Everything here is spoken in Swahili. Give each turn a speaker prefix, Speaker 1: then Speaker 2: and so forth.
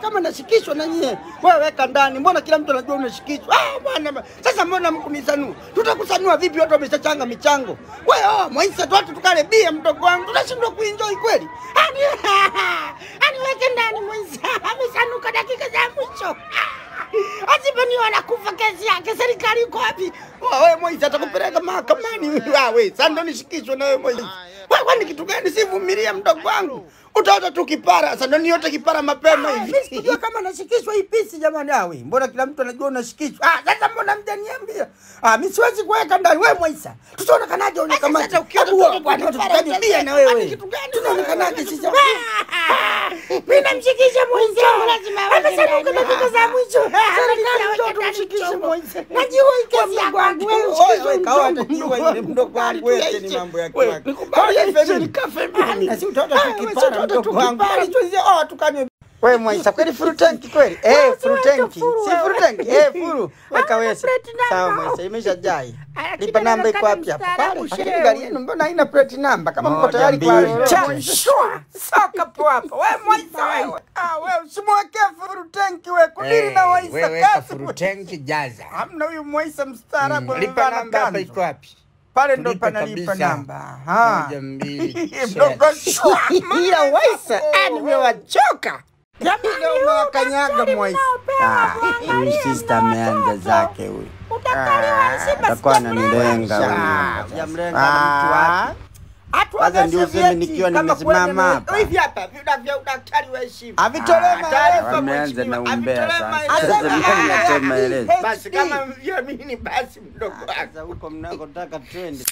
Speaker 1: kama nashikishwa na nyie. Wewe weka ndani, mbona kila mtu anajua unashikishwa? Ah bwana, sasa mbona mkunisanua? Tutakusanua vipi? Watu wameshachanga michango. Wewe oh, Mwaisa tu watu tukale bia, mdogo wangu, tunashindwa kuenjoy kweli? Ani ani weke ndani Mwaisa, amesanuka dakika za mwisho. Asiponi wanakufa kesi yake, serikali iko wapi? Wewe Moise atakupeleka mahakamani. Wewe sasa ndo nishikishwe na wewe Moise. Wewe kwani kitu gani? Sivumilia mdogo wangu, utaota tu kipara. Sasa ndo niote kipara mapema hivi. Mimi sikujua kama nashikishwa hii pisi jamani. Ah, wewe mbona kila mtu anajua unashikishwa? Ah, sasa mbona mjaniambia? Ah, mimi siwezi kuweka ndani. Wewe Mwaisa, tutaonekanaje ule kama sasa ukiona kwani tutajibia na wewe. Tunaonekanaje sisi? Mimi namshikisha Moise. kama dakika za mwisho. Serikali ndio tumshikishe Mwaisa. Najua hii kesi ya kwangu. Wewe ushikishwe Kawa Atajua ile mdogo wangu wewe ni mambo ya kwako. Nikubali ni kafe mimi. Na si utaota tukipara mdogo wangu. Oh, tukanywe wewe Mwaisa, kweli furu tanki kweli? Eh, furu tanki. Si furu tanki. Eh, furu. Weka wewe. Sawa Mwaisa, imeshajai. Lipa namba iko wapi hapo? Pale. Lakini gari yenu mbona haina plate namba Kama mko tayari kwa Chashua. Soka po hapo. Wewe Mwaisa wewe. Ah, wewe usimwekee furu tanki wewe. Kudiri na Mwaisa
Speaker 2: wewe weka
Speaker 1: kazi.
Speaker 2: furutenki jaza.
Speaker 1: Hamna huyu Mwaisa mstaarabu.
Speaker 2: Lipa namba iko wapi?
Speaker 1: Pale ndo panalipa namba. Ha.
Speaker 2: Moja, mbili,
Speaker 1: Mdogo shua.
Speaker 2: Ila Waisa, ah, nimewachoka.
Speaker 1: Mwaisa.
Speaker 2: Ah, ameanza zake huyu. Atakuwa ananilenga Ah.
Speaker 1: mtu wapi.
Speaker 2: Kwanza ndio useme nikiwa nimesimama hapa.
Speaker 1: Hivi hapa vina vya udaktari wa heshima. Ah,
Speaker 2: na umbea sasa. Sasa mimi natoa maelezo.
Speaker 1: Basi kama vile mimi basi mdogo wangu.
Speaker 2: Sasa huko mnakotaka twende.